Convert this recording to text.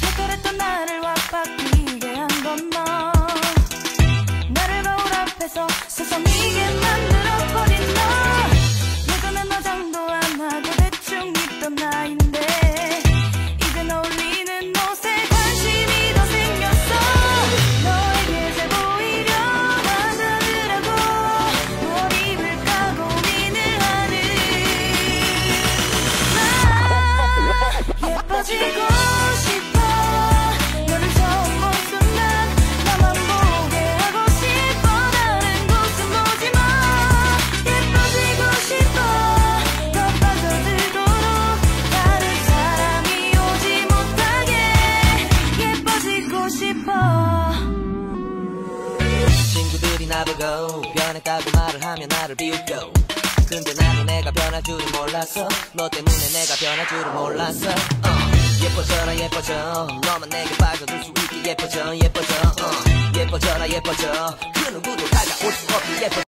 특별했던 나를 와바뀌게 한 건 너. 나를 거울 앞에서 세상 이게 나보고 변했다고 말을 하면 나를 비웃고 근데 나는 내가 변할 줄은 몰랐어. 너 때문에 내가 변할 줄은 몰랐어. 어. 예뻐져라 예뻐져. 너만 내게 빠져들 수 있게 예뻐져 예뻐져. 어. 예뻐져라 예뻐져. 그 누구도 다가올 수 없게 예뻐